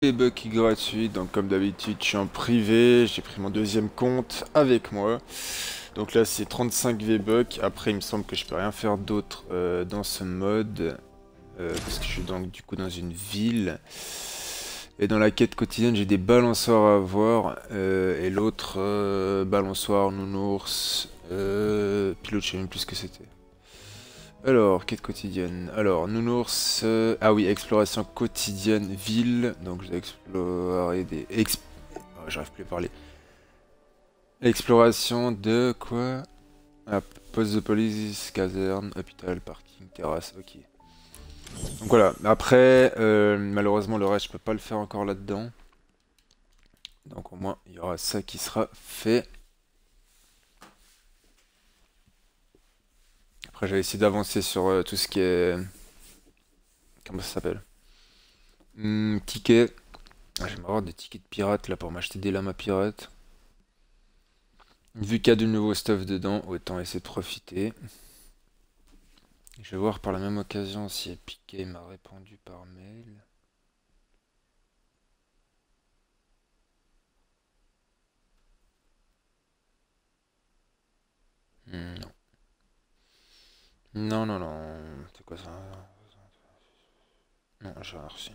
les bugs gratuits, donc comme d'habitude je suis en privé, j'ai pris mon deuxième compte avec moi. Donc là c'est 35 V-Bucks, après il me semble que je peux rien faire d'autre euh, dans ce mode. Euh, parce que je suis donc du coup dans une ville. Et dans la quête quotidienne j'ai des balançoires à avoir. Euh, et l'autre balançoire, nounours, pilote, je sais même plus ce que c'était. Alors, quête quotidienne. Alors, nounours... Euh, ah oui, exploration quotidienne, ville. Donc, je vais explorer des... Exp... Oh, J'arrive plus à parler. Exploration de quoi? Ah, Poste de police, caserne, hôpital, parking, terrasse, ok. Donc voilà, après, euh, malheureusement le reste je peux pas le faire encore là-dedans. Donc au moins il y aura ça qui sera fait. Après, j'avais essayé d'avancer sur euh, tout ce qui est... Comment ça s'appelle? Hmm, Tickets. Ah, J'aimerais avoir des tickets de pirates là pour m'acheter des lames à pirates. Vu qu'il y a du nouveau stuff dedans, autant essayer de profiter. Je vais voir par la même occasion si Piqué m'a répondu par mail. Hmm, non. Non, non, non. C'est quoi ça? Non, j'ai rien reçu.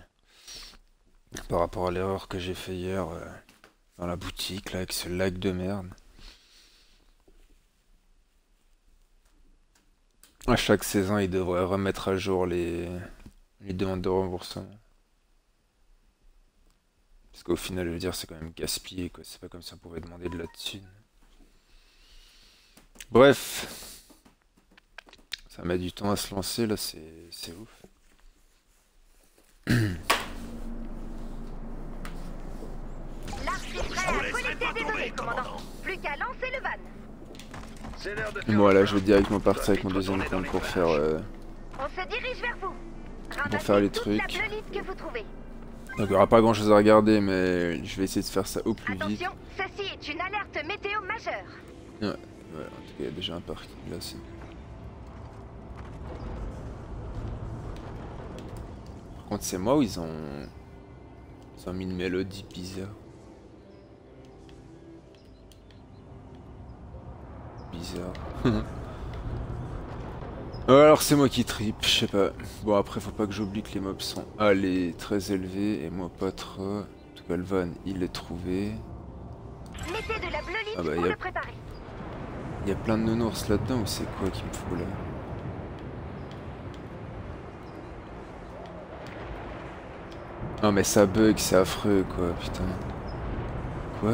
Par rapport à l'erreur que j'ai fait hier euh, dans la boutique, là, avec ce lag de merde. À chaque saison, ils devraient remettre à jour les, les demandes de remboursement. Parce qu'au final, je veux dire, c'est quand même gaspillé, quoi. C'est pas comme ça on pouvait demander de la thune. Bref. Ça met du temps à se lancer, là, c'est ouf. Voilà, je vais directement partir avec mon deuxième compte pour faire... Euh, pour faire les trucs. Donc il n'y aura pas grand chose à regarder, mais je vais essayer de faire ça au plus vite. ceci est une alerte météo majeure. Ouais, ouais, en tout cas il y a déjà un parking là, c'est... c'est moi ou ils ont... Ils ont mis une mélodie bizarre? Bizarre. Alors c'est moi qui tripe, je sais pas. Bon après faut pas que j'oublie que les mobs sont allés très élevés et moi pas trop. En tout cas le van il est trouvé. ah bah il y, a... y a plein de nounours là-dedans ou c'est quoi qu'il me faut là? Non mais ça bug, c'est affreux quoi, putain. Quoi?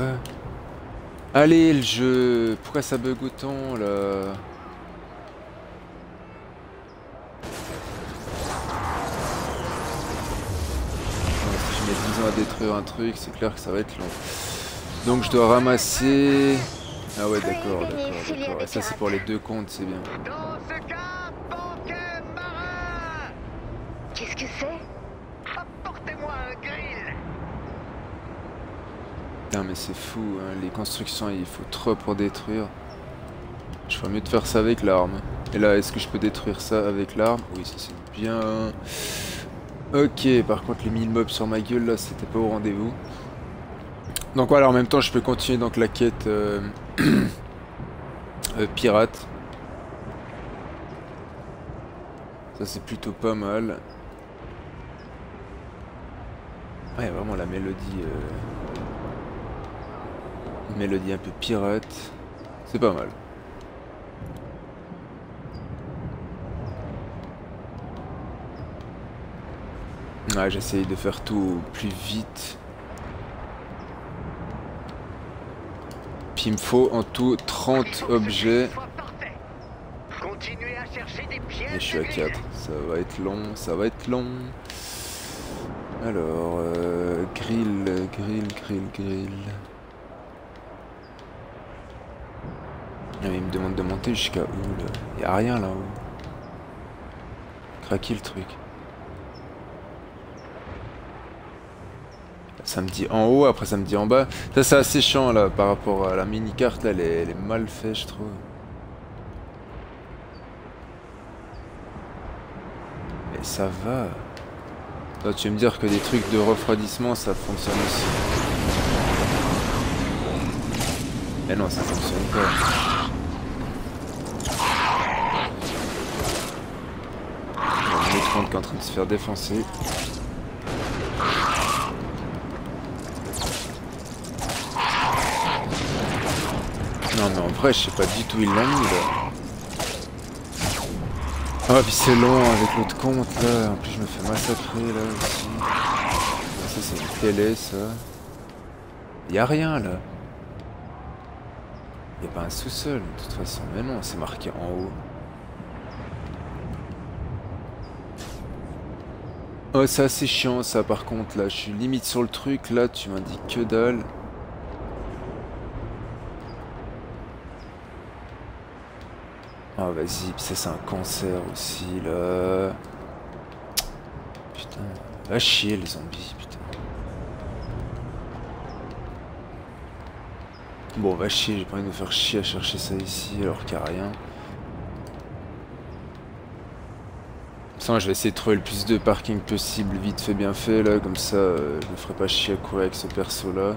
Allez le jeu Pourquoi ça bug autant là? Si je mets 10 ans à détruire un truc, c'est clair que ça va être long. Donc je dois ramasser... Ah ouais d'accord, d'accord, d'accord. Et ça c'est pour les deux comptes, c'est bien. Qu'est-ce que c'est? Putain mais c'est fou, hein. les constructions il faut trop pour détruire. Je ferais mieux de faire ça avec l'arme. Et là est-ce que je peux détruire ça avec l'arme? Oui ça c'est bien. Ok par contre les 1000 mobs sur ma gueule là c'était pas au rendez-vous. Donc voilà en même temps je peux continuer donc la quête euh, euh, pirate. Ça c'est plutôt pas mal. Ouais vraiment la mélodie... Euh, mélodie un peu pirate. C'est pas mal. Ouais, j'essaye de faire tout plus vite. Puis il me faut en tout 30 objets. Et je suis à 4. Ça va être long, ça va être long. Alors, euh, grill, grill, grill, grill. Il me demande de monter jusqu'à où là Il a rien là-haut. Craquer le truc. Ça me dit en haut, après ça me dit en bas. Ça c'est assez chiant là par rapport à la mini-carte là, elle est, mal faite je trouve. Mais ça va. Toi, tu vas me dire que des trucs de refroidissement, ça fonctionne aussi. Mais non, ça fonctionne pas. Qui est en train de se faire défoncer. Non mais en vrai, je sais pas du tout où il l'a mis là. Ah puis c'est long avec l'autre compte là, en plus je me fais massacrer là aussi. Ça c'est une télé ça. Y'a rien là. Y'a pas un sous-sol de toute façon, mais non, c'est marqué en haut. Oh c'est assez chiant ça par contre là, je suis limite sur le truc là, tu m'indiques que dalle. Ah vas-y, ça c'est un cancer aussi là. Putain, va chier les zombies, putain. Bon, va chier, j'ai pas envie de me faire chier à chercher ça ici alors qu'il n'y a rien. Je vais essayer de trouver le plus de parking possible, vite fait, bien fait là, comme ça euh, je me ferai pas chier à courir avec ce perso là.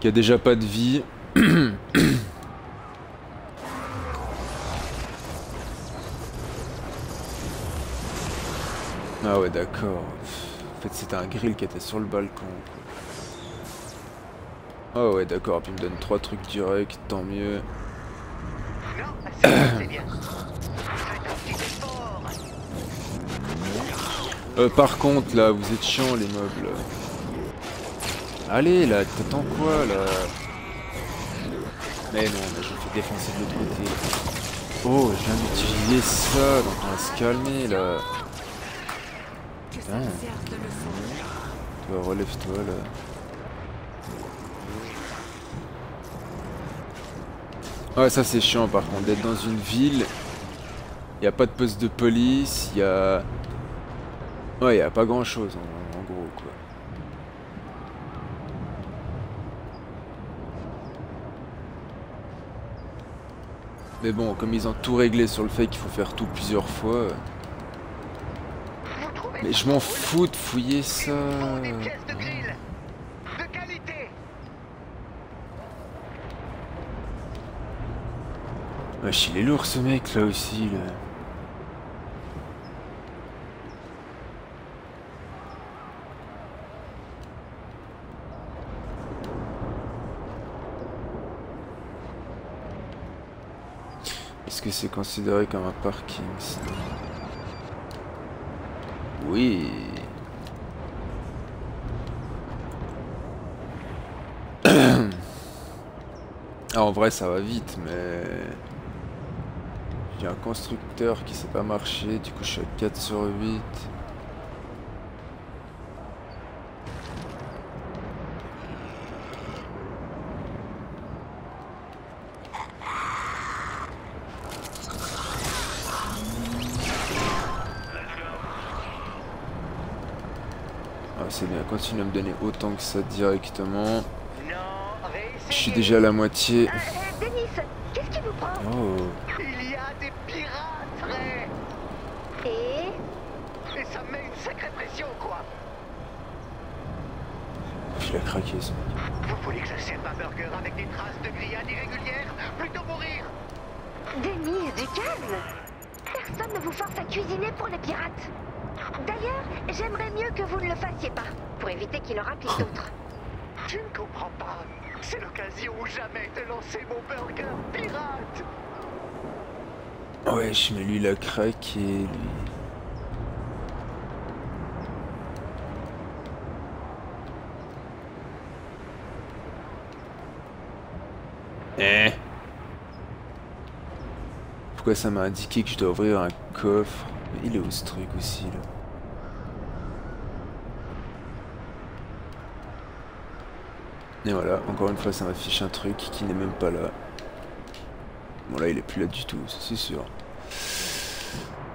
Qui a déjà pas de vie. Ah ouais d'accord. En fait c'était un grill qui était sur le balcon. Ah ouais d'accord, puis il me donne trois trucs directs, tant mieux. euh, par contre là, vous êtes chiants les meubles. Allez là, t'attends quoi là? Mais non, mais je me fais défoncer de l'autre côté. Oh, je viens d'utiliser ça, donc on va se calmer là. Toi, relève-toi là. Ouais, ça c'est chiant par contre, d'être dans une ville. Il a pas de poste de police, il y a... Ouais, y a pas grand chose en, en gros quoi. Mais bon, comme ils ont tout réglé sur le fait qu'il faut faire tout plusieurs fois... Mais je m'en fous de fouiller ça. Wesh, il est lourd ce mec là aussi là. Est-ce que c'est considéré comme un parking oui. ah, en vrai, ça va vite, mais... J'ai un constructeur qui sait pas marcher, du coup je suis à 4 sur 8. c'est bien, continue à me donner autant que ça directement. Je suis déjà à la moitié. Euh, Denis, qu'est-ce qui vous prend Oh. Il y a des pirates, Ray Et? Et ça met une sacrée pression, quoi Il a craqué ça. Vous voulez que j'achète un burger avec des traces de grillades irrégulières Plutôt mourir Denis, du calme Personne ne vous force à cuisiner pour les pirates. D'ailleurs, j'aimerais mieux que vous ne le fassiez pas, pour éviter qu'il en rapplique d'autres. Tu ne comprends pas. C'est l'occasion ou jamais de lancer mon burger pirate Wesh, mais lui il a craqué, lui. Eh Pourquoi ça m'a indiqué que je dois ouvrir un coffre? Il est où ce truc aussi là? Et voilà, encore une fois ça m'affiche un truc qui n'est même pas là. Bon là il est plus là du tout, c'est sûr.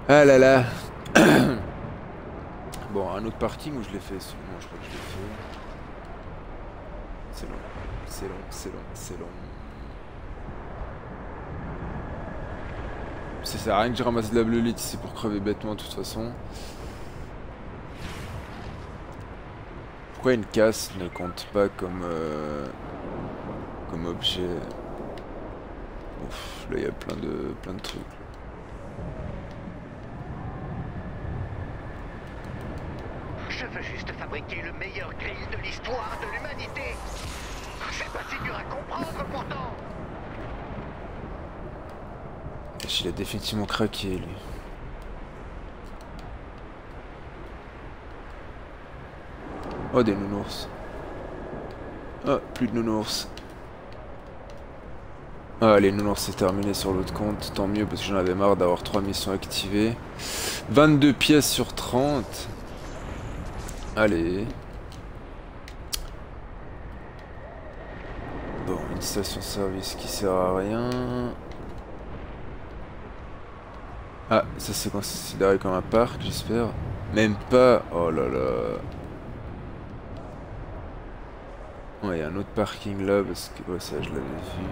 Ah là là Bon, un autre parking où je l'ai fait, bon, je crois que je l'ai fait. C'est long, c'est long, c'est long, c'est long. Ça sert à rien que je ramasse de la bleulite, c'est pour crever bêtement de toute façon. Pourquoi une casse ne compte pas comme, euh, comme objet? Ouf, là il y a plein de, plein de trucs. Je veux juste fabriquer le meilleur grill de l'histoire de l'humanité. C'est pas si dur à comprendre pourtant. Il a définitivement craqué lui. Oh des nounours. Ah, plus de nounours. Ah, les nounours c'est terminé sur l'autre compte, tant mieux parce que j'en avais marre d'avoir 3 missions activées. 22 pièces sur 30. Allez. Bon, une station-service qui sert à rien. Ah, ça c'est considéré comme un parc, j'espère. Même pas. Oh là là. Il y a un autre parking là, parce que ouais, ça je l'avais vu.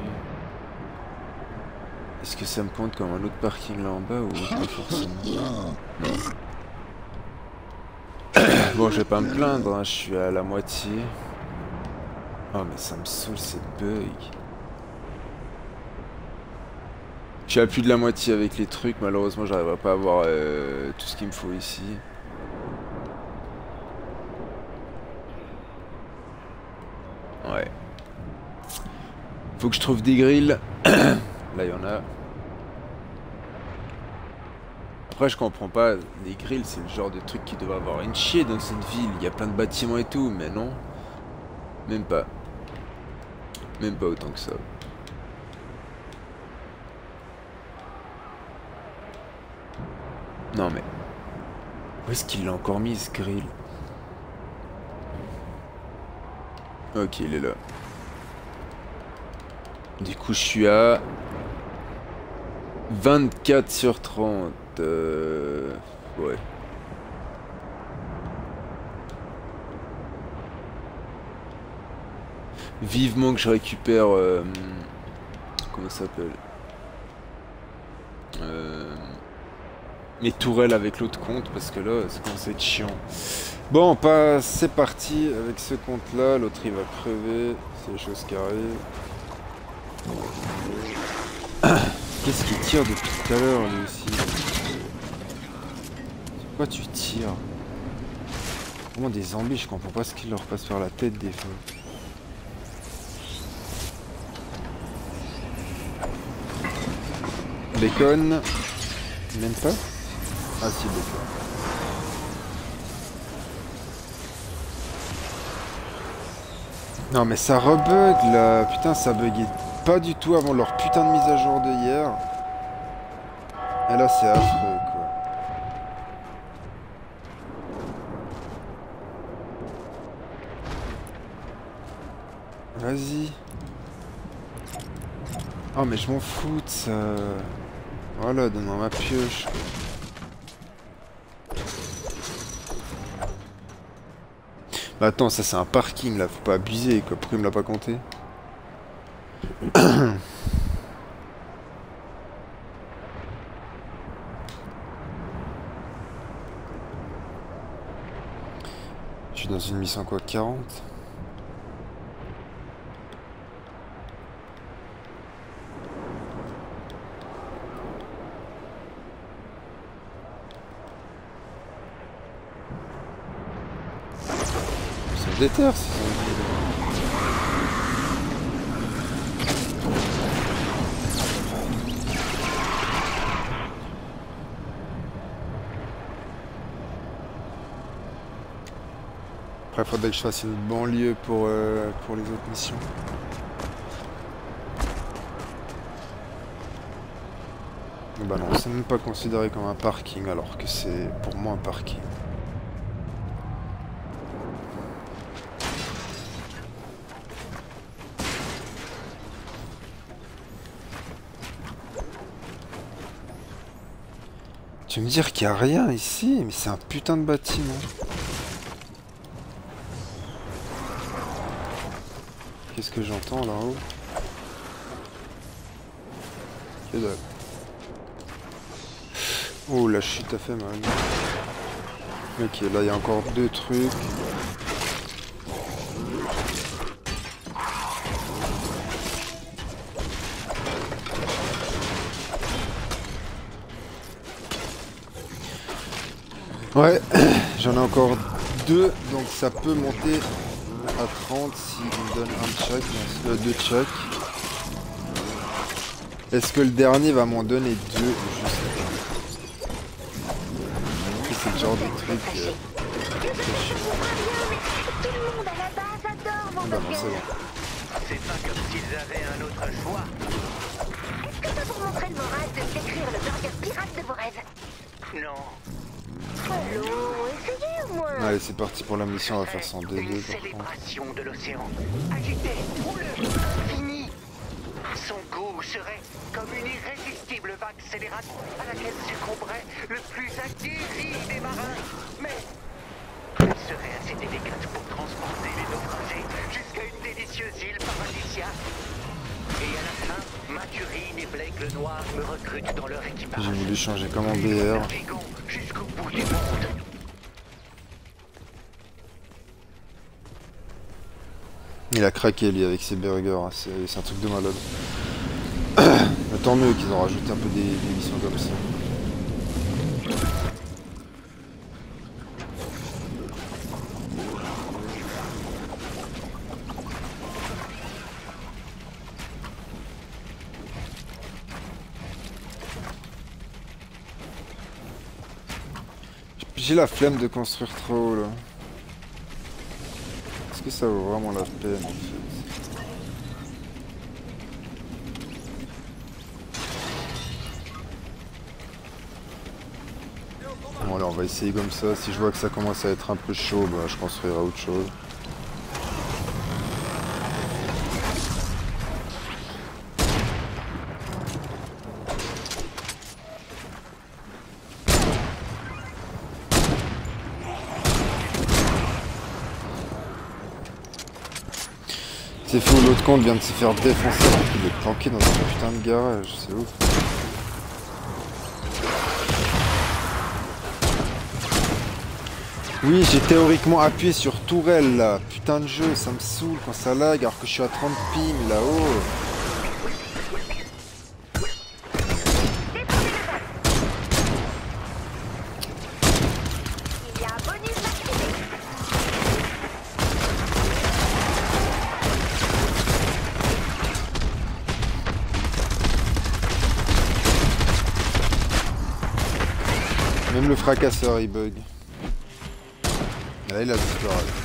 Est-ce que ça me compte comme un autre parking là en bas ou pas forcément? Non. bon, je vais pas me plaindre, hein, je suis à la moitié. Oh, mais ça me saoule ces bugs. Je suis à plus de la moitié avec les trucs, malheureusement j'arriverai pas à avoir euh, tout ce qu'il me faut ici. Ouais. Faut que je trouve des grilles. Là il y en a. Après je comprends pas, les grilles c'est le genre de truc qui doit avoir une chier dans cette ville. Il y a plein de bâtiments et tout, mais non. Même pas. Même pas autant que ça. Non mais... Où est-ce qu'il l'a encore mis ce grill? Ok, il est là. Du coup, je suis à... 24 sur 30. Euh... Ouais. Vivement que je récupère... Euh... Comment ça s'appelle? Euh mes tourelles avec l'autre compte parce que là ça commence à chiant. Bon, pas, c'est parti avec ce compte là, l'autre il va crever, c'est les choses qui arrivent. Qu'est-ce qu'il tire depuis tout à l'heure lui aussi? Pourquoi tu tires? Vraiment des zombies, je comprends pas ce qui leur passe par la tête des fois. Bacon Même pas? Ah si, Non mais ça rebug là, putain ça buguait pas du tout avant leur putain de mise à jour de hier. Et là c'est affreux quoi. Vas-y. Oh mais je m'en fous de ça. Voilà, donne-moi ma pioche. Bah attends, ça c'est un parking là, faut pas abuser quoi, pourquoi il me l'a pas compté. Je suis dans une mission quoi, 40 déterre si Après, il faudrait que je fasse une banlieue pour, euh, pour les autres missions. Bah non, c'est même pas considéré comme un parking alors que c'est pour moi un parking. Tu me dire qu'il n'y a rien ici Mais c'est un putain de bâtiment. Qu'est-ce que j'entends là-haut? Que. Oh la chute a fait mal. Ok, là il y a encore deux trucs. Ouais, j'en ai encore deux, donc ça peut monter à 30 s'il me donne un de chaque, euh, deux de chaque. Est-ce que le dernier va m'en donner deux? Je sais pas. C'est le genre de truc. euh, Je comprends bien, mais tout le monde à la base adore vos bah non, c'est bon. C'est pas comme s'ils avaient un autre choix. Est-ce que ça vous montrait le moral de décrire le burger pirate de vos rêves? Non. Allons, essayez au moins. Allez, c'est parti pour la mission, on va faire ça en Une 2-2 par contre. célébration de l'océan. Agité, rouleux, infini. Son goût serait comme une irrésistible vague scélérate à laquelle succomberait le plus aguerri des marins. Mais elle serait assez délicate pour transporter les naufragés jusqu'à une délicieuse île paradisiaque. Et à la fin, Mathurine et Blake le Noir me recrutent dans leur équipage. J'ai voulu changer comme en BR. naviguons jusqu'au bout du monde. Il a craqué lui avec ses burgers, hein, c'est c'est un truc de malade. Mais tant mieux qu'ils ont rajouté un peu des, des missions comme ça. J'ai la flemme de construire trop haut là. Est-ce que ça vaut vraiment la peine en fait? Bon allez on va essayer comme ça, si je vois que ça commence à être un peu chaud, bah, je construirai autre chose. C'est fou, l'autre compte vient de se faire défoncer qu'il est planqué dans un putain de garage, c'est ouf. Oui, j'ai théoriquement appuyé sur tourelle là. Putain de jeu, ça me saoule quand ça lag alors que je suis à 30 pim là-haut. Le fracasseur il bug. Là il a disparu.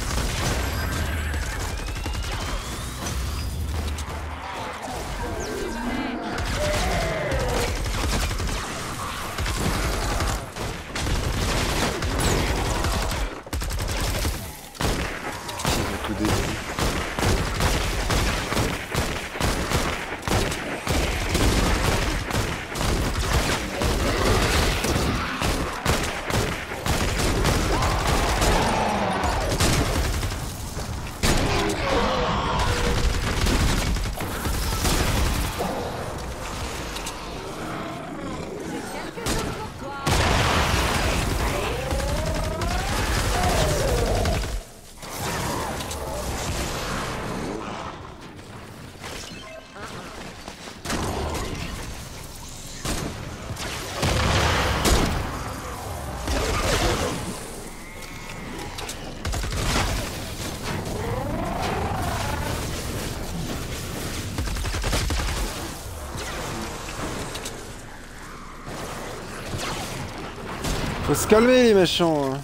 Se calmer les méchants.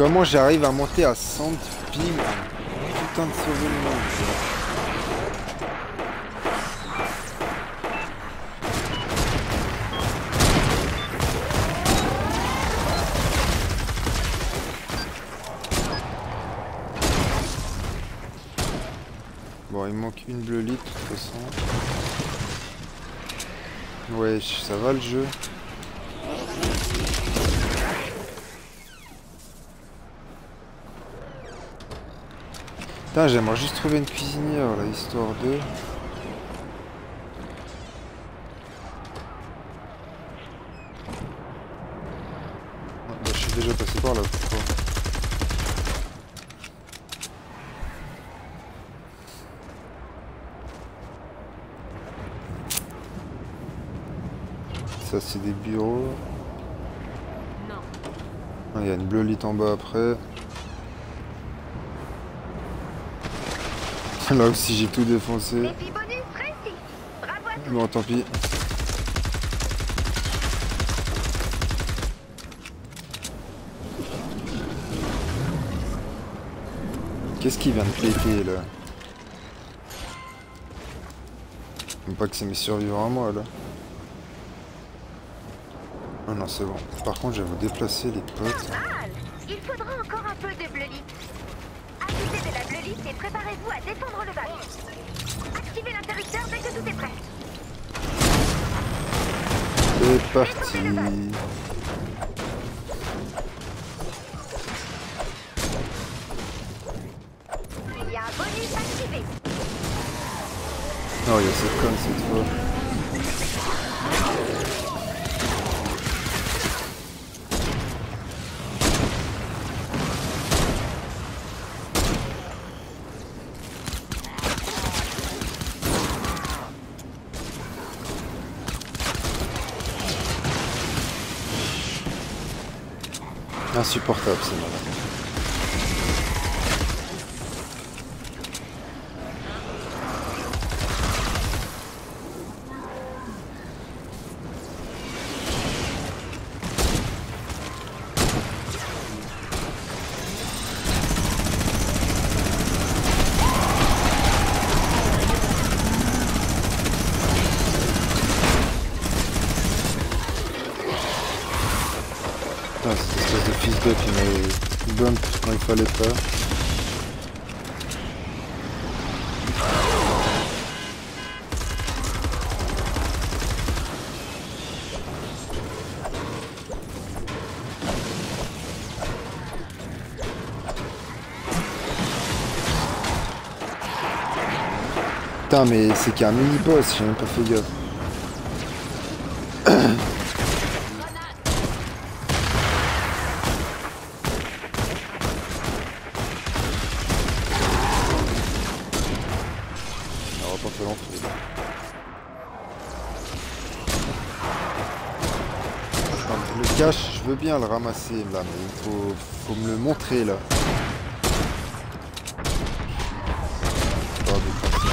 Comment j'arrive à monter à 100 ping Putain de sauver le monde. il manque une bleue litre de toute façon. Ouais, ça va le jeu. Putain, j'aimerais juste trouver une cuisinière là, histoire de... Ah, bah, je suis déjà passé par là, pourquoi Ça c'est des bureaux. Non. Ah, Il y a une bleue lit en bas après. Là aussi j'ai tout défoncé. Bon tant pis. Qu'est-ce qui vient de péter là? Même pas que c'est mes survivants à moi là. Oh non c'est bon. Par contre je vais vous déplacer les potes. Il faudra encore un peu de bleulite. De la bleulite et préparez-vous à défendre le bac. Activez l'interrupteur dès que tout est prêt. C'est parti. Il y a un bonus activé. Oh il y a cette conne cette fois. Insupportable c'est malade. Fallait pas. Putain, mais c'est qu'il y a un mini-boss, j'ai même pas fait gaffe. On va pas faire l'entrée. Enfin, Le cache, je veux bien le ramasser là, mais il faut, me le montrer là. Principe.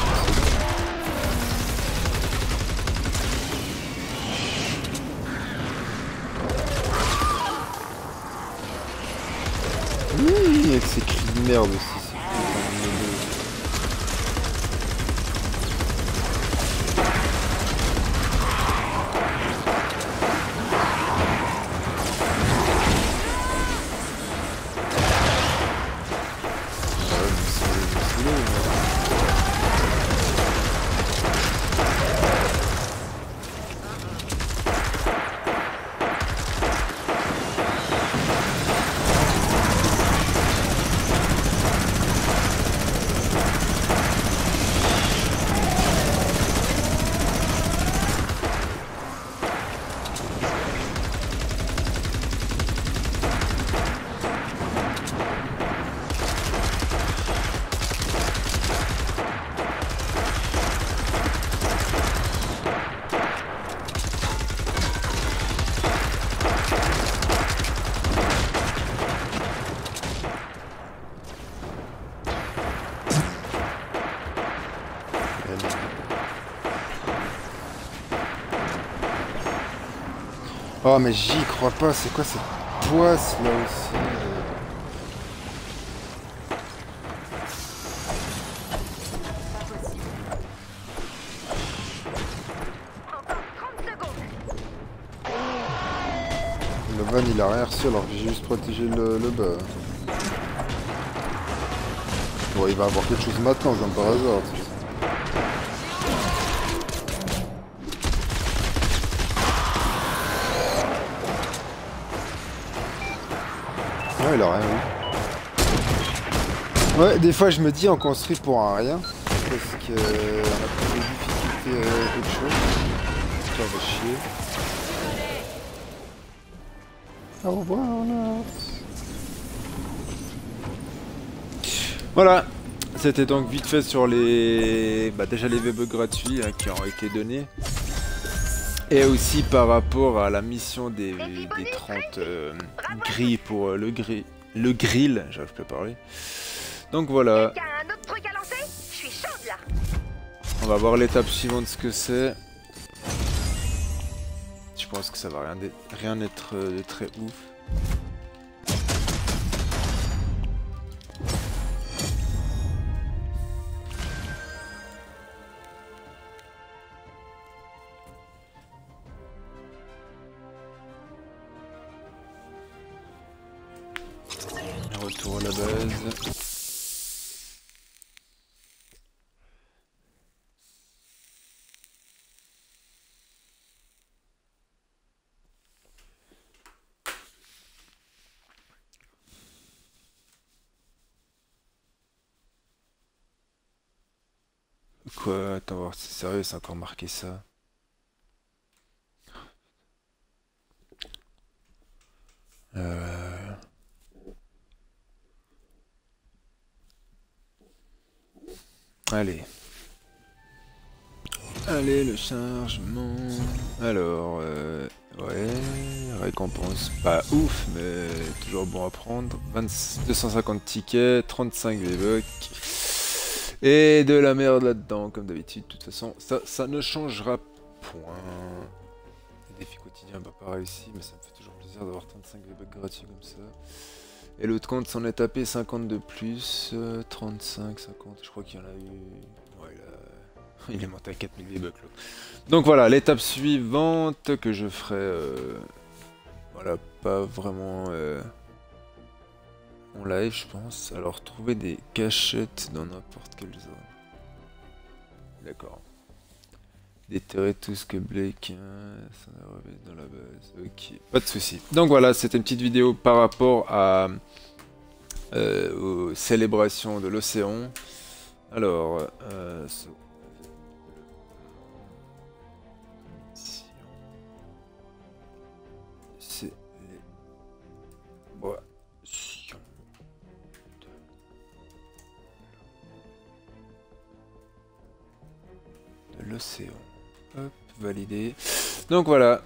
Oui, avec ces cris de merde aussi. c'est putain de merde. Ouais, mais c'est c'est saoulé, mais- Elle- Oh mais j'y crois pas, c'est quoi cette poisse là aussi Encore 30 secondes. Le van il a rien reçu alors j'ai juste protégé le, le bas. Bon il va avoir quelque chose maintenant comme par hasard. Eu. Ouais, des fois je me dis on construit pour un rien. Parce que euh, on a plus de difficultés euh, qu'autre chose. Ça va chier. Au revoir là. Voilà, c'était donc vite fait sur les... Bah déjà les webbugs gratuits hein, qui ont été donnés. Et aussi par rapport à la mission des, des 30 euh, grilles pour euh, le, gris, le grill, j'arrive plus à parler. Donc voilà. Quelqu'un a un autre truc à lancer? Je suis chaude là. On va voir l'étape suivante ce que c'est. Je pense que ça va rien, rien être euh, de très ouf. Quoi Attends, voir, c'est sérieux, c'est encore marqué ça. Euh... Allez. Allez, le chargement. Alors, euh, ouais, récompense pas ouf, mais toujours bon à prendre. 20 250 tickets, 35 V-Bucks. Et de la merde là-dedans, comme d'habitude. De toute façon, ça, ça ne changera point. Les défis quotidiens, bah pas réussi, mais ça me fait toujours plaisir d'avoir 35 V-Bucks gratuits comme ça. Et l'autre compte s'en est tapé 50 de plus, euh, 35, 50, je crois qu'il y en a eu... Ouais, il, a- est monté à 4000 V-Bucks. Donc voilà, l'étape suivante que je ferai... euh, Voilà, pas vraiment... euh, En live, je pense. Alors, trouver des cachettes dans n'importe quelle zone. D'accord. Déterrer tout ce que Blake hein, s'en dans la base. Ok, pas de souci. Donc voilà, c'était une petite vidéo par rapport à euh, aux célébrations de l'océan. Alors, euh, l'océan. Hop, validé. Donc voilà,